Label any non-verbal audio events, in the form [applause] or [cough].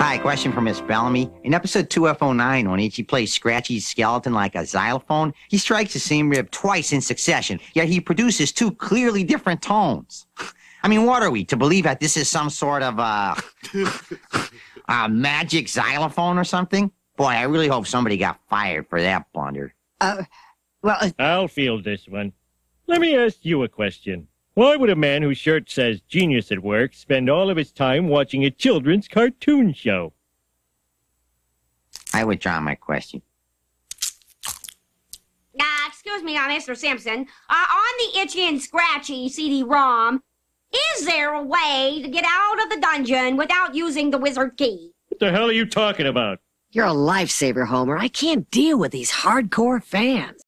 Hi, question for Miss Bellamy. In episode 2F09, when Itchy plays Scratchy's skeleton like a xylophone, he strikes the same rib twice in succession, yet he produces two clearly different tones. [laughs] I mean, what are we, to believe that this is some sort of, uh, [laughs] uh magic xylophone or something? Boy, I really hope somebody got fired for that blunder. Uh, well, uh, I'll field this one. Let me ask you a question. Why would a man whose shirt says genius at work spend all of his time watching a children's cartoon show? I withdraw my question. Uh, excuse me, uh, Mr. Simpson. Uh, on the Itchy and Scratchy CD-ROM, is there a way to get out of the dungeon without using the wizard key? What the hell are you talking about? you're a lifesaver, Homer. I can't deal with these hardcore fans.